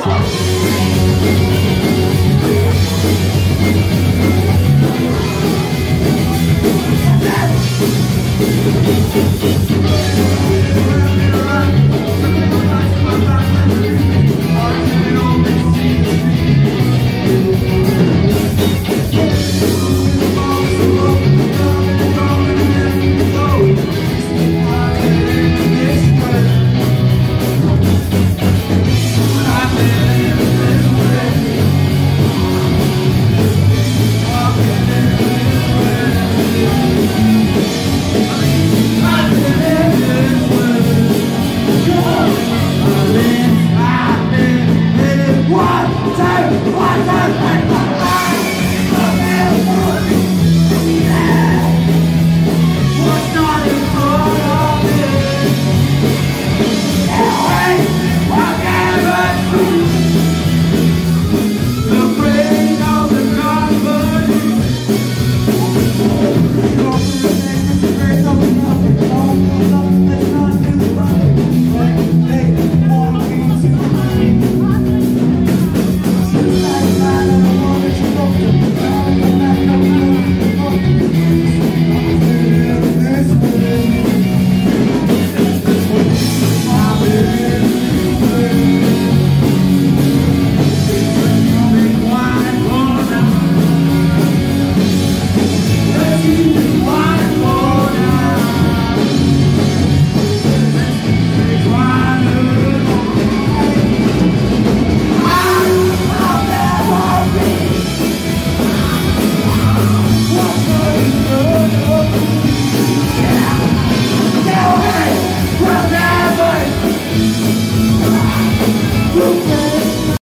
Thank la la